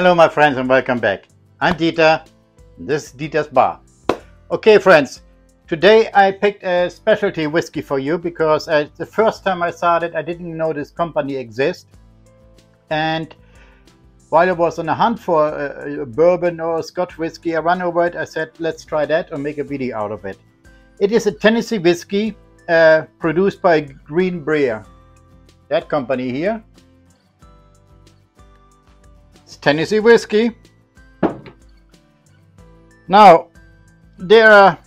Hello my friends and welcome back. I'm Dieter, this is Dieter's Bar. Okay friends, today I picked a specialty whiskey for you because uh, the first time I saw it I didn't know this company exists and while I was on a hunt for a, a bourbon or a Scotch whiskey, I ran over it, I said let's try that and make a video out of it. It is a Tennessee whiskey uh, produced by Green Brier, that company here Tennessee whiskey. Now, there are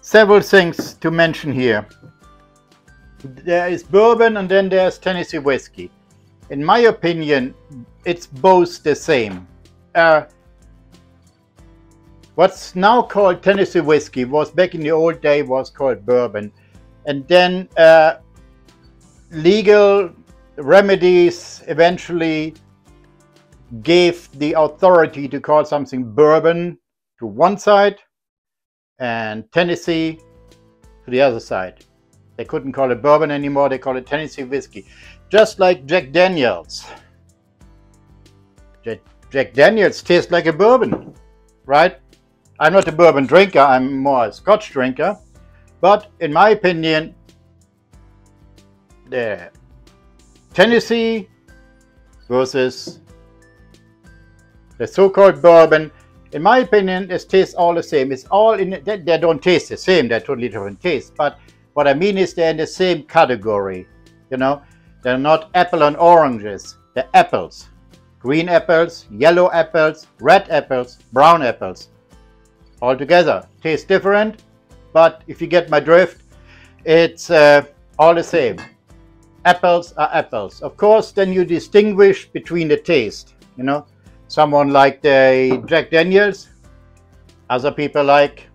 several things to mention here. There is bourbon and then there's Tennessee whiskey. In my opinion, it's both the same. Uh, what's now called Tennessee whiskey was back in the old day was called bourbon. And then uh, legal remedies eventually gave the authority to call something bourbon to one side and Tennessee to the other side. They couldn't call it bourbon anymore, they call it Tennessee whiskey. Just like Jack Daniels. Jack Daniels tastes like a bourbon, right? I'm not a bourbon drinker, I'm more a scotch drinker. But in my opinion, the Tennessee versus the so-called bourbon, in my opinion, it tastes all the same. It's all in, they, they don't taste the same, they're totally different tastes. But what I mean is they're in the same category, you know. They're not apple and oranges, they're apples. Green apples, yellow apples, red apples, brown apples. All together. Taste different, but if you get my drift, it's uh, all the same. Apples are apples. Of course, then you distinguish between the taste, you know someone like the Jack Daniels. Other people like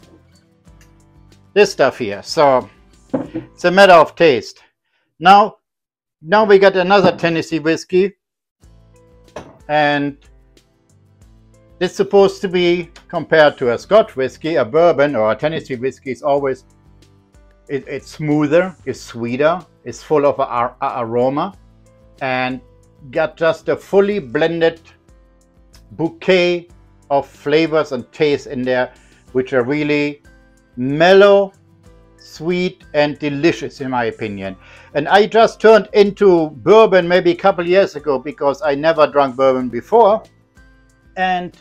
this stuff here. So it's a matter of taste. Now, now we got another Tennessee whiskey. And it's supposed to be compared to a Scotch whiskey, a bourbon or a Tennessee whiskey is always it, it's smoother, it's sweeter, it's full of ar aroma and got just a fully blended bouquet of flavors and tastes in there, which are really mellow, sweet, and delicious in my opinion. And I just turned into bourbon maybe a couple years ago because I never drank bourbon before. And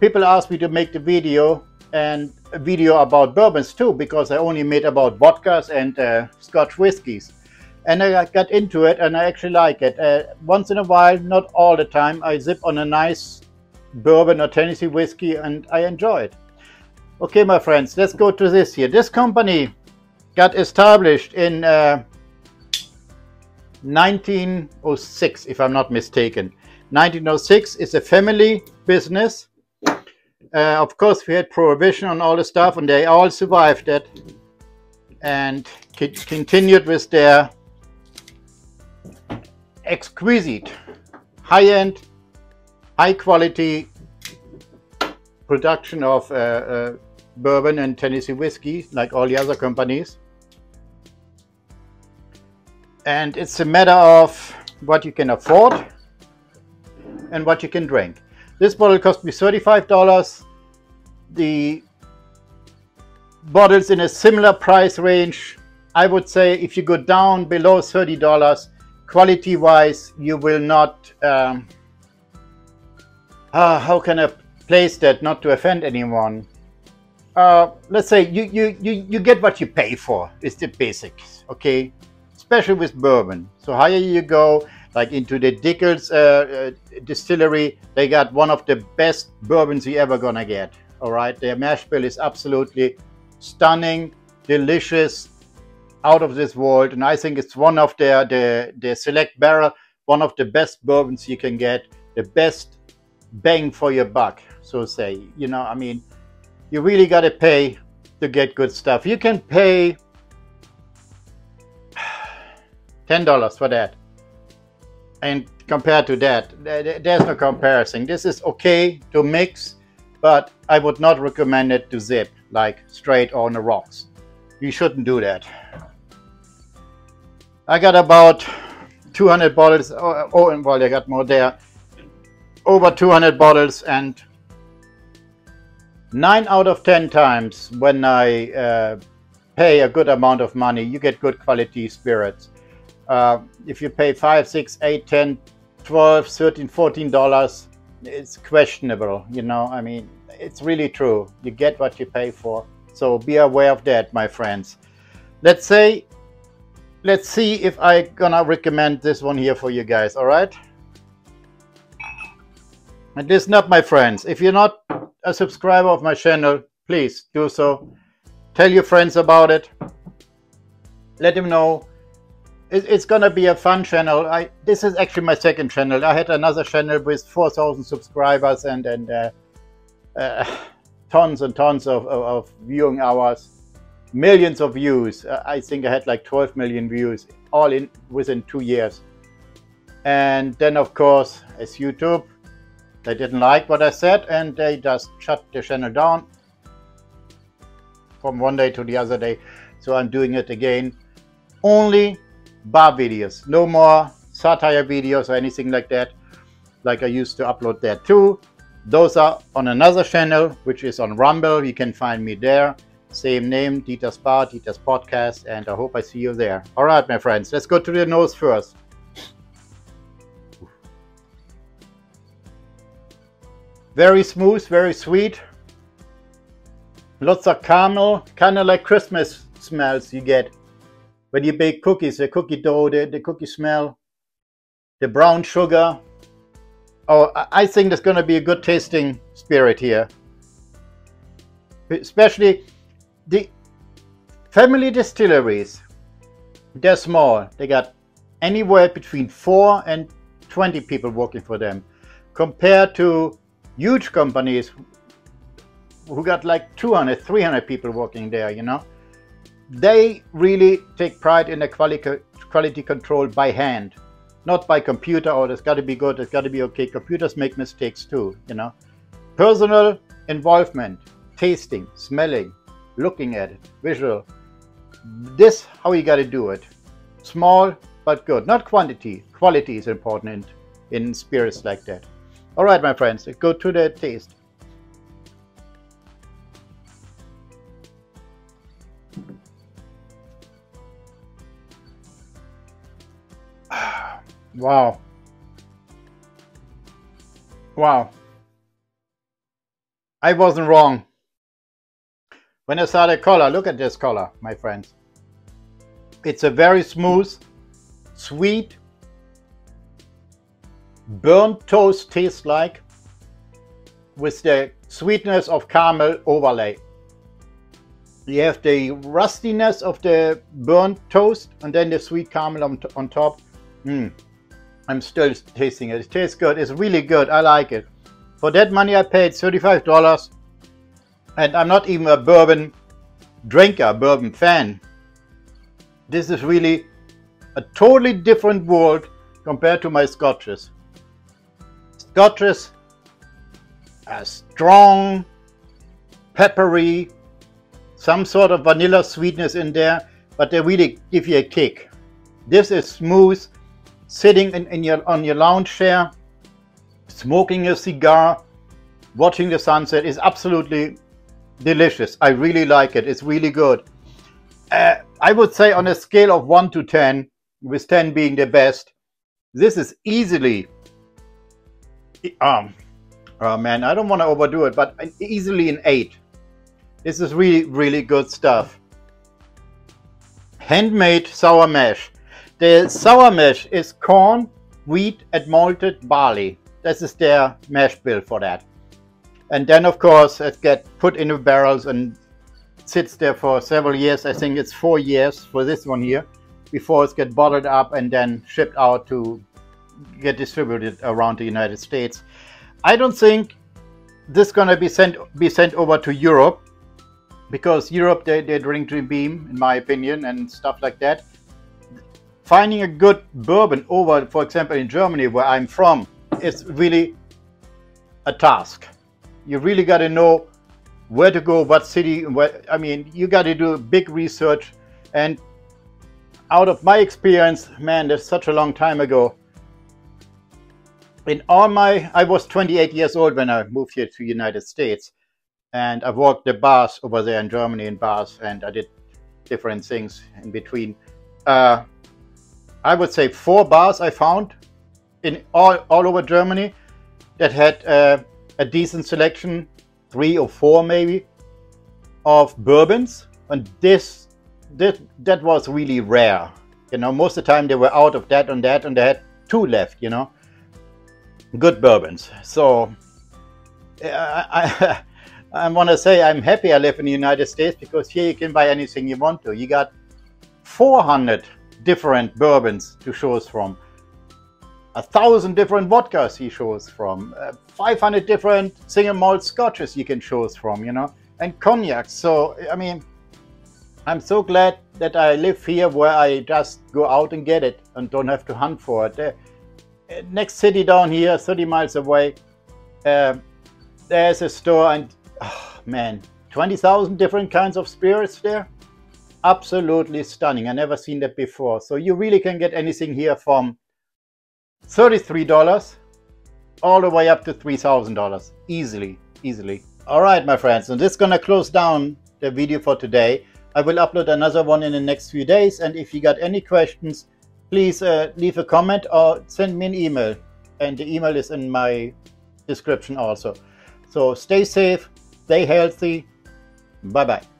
people asked me to make the video and a video about bourbons too because I only made about vodkas and uh, Scotch whiskies and I got into it and I actually like it. Uh, once in a while, not all the time, I zip on a nice bourbon or Tennessee whiskey and I enjoy it. Okay, my friends, let's go to this here. This company got established in uh, 1906, if I'm not mistaken. 1906 is a family business. Uh, of course, we had prohibition on all the stuff, and they all survived it and continued with their exquisite, high-end high quality production of uh, uh, bourbon and Tennessee whiskey, like all the other companies. And it's a matter of what you can afford and what you can drink. This bottle cost me $35. The bottles in a similar price range, I would say if you go down below $30, quality-wise, you will not um, uh, how can I place that not to offend anyone? Uh, let's say you, you, you, you get what you pay for, is the basics, okay? Especially with bourbon. So higher you go, like into the Dickels uh, uh, distillery, they got one of the best bourbons you ever gonna get, all right? Their mash bill is absolutely stunning, delicious, out of this world, and I think it's one of their, the, the select barrel, one of the best bourbons you can get, the best bang for your buck, so say. You know, I mean, you really got to pay to get good stuff. You can pay $10 for that. And compared to that, there's no comparison. This is okay to mix, but I would not recommend it to zip, like straight on the rocks. You shouldn't do that. I got about 200 bottles, oh, oh and well, I got more there. Over 200 bottles and nine out of 10 times when I uh, pay a good amount of money, you get good quality spirits. Uh, if you pay 5, 6, 8, 10, 12, 13, 14 dollars, it's questionable, you know, I mean, it's really true. You get what you pay for. So be aware of that, my friends. Let's say, let's see if I gonna recommend this one here for you guys, all right? And listen up, my friends. If you're not a subscriber of my channel, please do so. Tell your friends about it. Let them know. it's gonna be a fun channel. I this is actually my second channel. I had another channel with 4,000 subscribers and and uh, uh, tons and tons of, of, of, viewing hours, millions of views. Uh, I think I had like 12 million views, all in within two years. And then of course, as YouTube, they didn't like what I said and they just shut the channel down from one day to the other day. So I'm doing it again. Only bar videos, no more satire videos or anything like that, like I used to upload there too. Those are on another channel, which is on Rumble. You can find me there. Same name, Dieter's Bar, Dieter's Podcast, and I hope I see you there. All right, my friends, let's go to the nose first. Very smooth, very sweet. Lots of caramel, kind of like Christmas smells you get when you bake cookies, the cookie dough, the, the cookie smell, the brown sugar, Oh, I think there's going to be a good tasting spirit here. Especially the family distilleries. They're small. They got anywhere between 4 and 20 people working for them. Compared to huge companies who got like 200, 300 people working there, you know. They really take pride in the quality, quality control by hand not by computer or oh, it's got to be good, it's got to be okay. Computers make mistakes too, you know. Personal involvement, tasting, smelling, looking at it, visual. This how you got to do it. Small but good, not quantity. Quality is important in, in spirits like that. All right, my friends, go to the taste. Wow. Wow. I wasn't wrong. When I saw the color, look at this color, my friends. It's a very smooth, sweet, burnt toast tastes like with the sweetness of caramel overlay. You have the rustiness of the burnt toast and then the sweet caramel on, on top. Mm. I'm still tasting it. It tastes good. It's really good. I like it. For that money I paid $35 and I'm not even a bourbon drinker, bourbon fan. This is really a totally different world compared to my scotches. Scotches a strong, peppery, some sort of vanilla sweetness in there, but they really give you a kick. This is smooth, sitting in, in your, on your lounge chair, smoking a cigar, watching the sunset is absolutely delicious. I really like it. It's really good. Uh, I would say on a scale of 1 to 10, with 10 being the best, this is easily, um, oh man, I don't want to overdo it, but easily an 8. This is really, really good stuff. Handmade sour mash. The sour mash is corn, wheat, and malted barley. This is their mash bill for that. And then, of course, it gets put into barrels and sits there for several years. I think it's four years for this one here before it gets bottled up and then shipped out to get distributed around the United States. I don't think this is gonna be sent be sent over to Europe because Europe they, they drink Jim Beam in my opinion and stuff like that. Finding a good bourbon over, for example, in Germany, where I'm from, is really a task. You really got to know where to go, what city, I mean, you got to do big research. And out of my experience, man, that's such a long time ago. In all my, I was 28 years old when I moved here to United States. And I worked the bars over there in Germany in bars, and I did different things in between. Uh, I would say four bars I found in all, all over Germany that had uh, a decent selection, three or four maybe, of bourbons. And this, this that was really rare. You know, most of the time they were out of that and that, and they had two left. You know, good bourbons. So I, I, I want to say I'm happy I live in the United States because here you can buy anything you want to. You got 400 different bourbons to choose from, a thousand different vodkas he choose from, uh, 500 different single malt scotches you can choose from, you know, and cognacs. So, I mean, I'm so glad that I live here where I just go out and get it and don't have to hunt for it. Next city down here, 30 miles away, uh, there's a store and, oh, man, 20,000 different kinds of spirits there absolutely stunning. I never seen that before. So you really can get anything here from $33 all the way up to $3,000 easily, easily. All right, my friends, and this is gonna close down the video for today. I will upload another one in the next few days. And if you got any questions, please uh, leave a comment or send me an email. And the email is in my description also. So stay safe, stay healthy. Bye-bye.